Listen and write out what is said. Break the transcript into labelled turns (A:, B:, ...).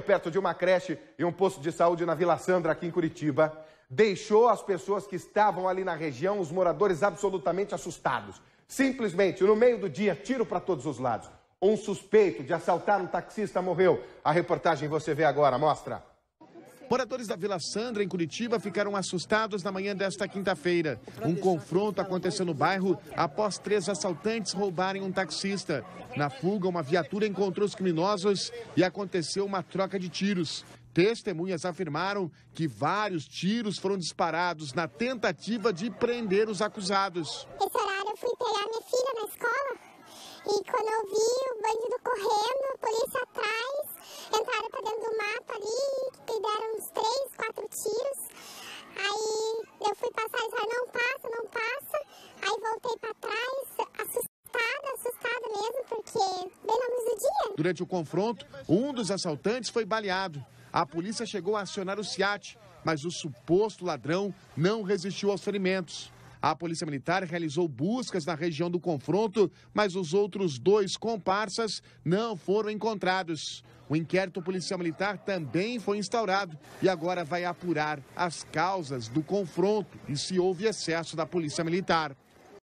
A: perto de uma creche e um posto de saúde na Vila Sandra, aqui em Curitiba, deixou as pessoas que estavam ali na região, os moradores, absolutamente assustados. Simplesmente, no meio do dia, tiro para todos os lados. Um suspeito de assaltar um taxista morreu. A reportagem você vê agora, mostra.
B: Moradores da Vila Sandra, em Curitiba, ficaram assustados na manhã desta quinta-feira. Um confronto aconteceu no bairro após três assaltantes roubarem um taxista. Na fuga, uma viatura encontrou os criminosos e aconteceu uma troca de tiros. Testemunhas afirmaram que vários tiros foram disparados na tentativa de prender os acusados.
C: Esse horário eu fui pegar minha filha na escola e quando eu vi o bandido correndo, a polícia atrás, entraram para dentro do mato ali bem na luz do dia.
B: Durante o confronto, um dos assaltantes foi baleado. A polícia chegou a acionar o SIAT, mas o suposto ladrão não resistiu aos ferimentos. A Polícia Militar realizou buscas na região do confronto, mas os outros dois comparsas não foram encontrados. O inquérito policial militar também foi instaurado e agora vai apurar as causas do confronto e se houve excesso da Polícia Militar.